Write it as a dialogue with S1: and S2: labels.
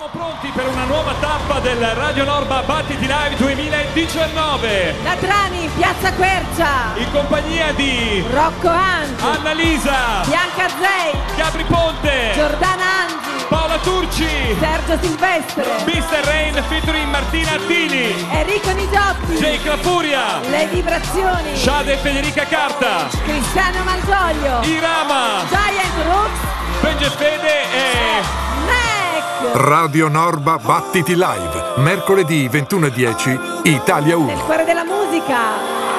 S1: Siamo pronti per una nuova tappa del Radio Norba Battiti Live 2019
S2: Da Trani, Piazza Quercia,
S1: in compagnia di
S2: Rocco Angi,
S1: Annalisa,
S2: Bianca Zei,
S1: Gabri Ponte,
S2: Giordana Angi,
S1: Paola Turci,
S2: Sergio Silvestre,
S1: Mr. Rain featuring Martina Attili,
S2: Enrico Nigiotti,
S1: Jake La Furia,
S2: Le Vibrazioni,
S1: Shade e Federica Carta,
S2: Cristiano Malgioglio,
S1: Irama,
S2: Giant Rooks. Mac,
S3: Radio Norba Battiti Live, mercoledì 21.10, Italia 1.
S2: nel cuore della musica.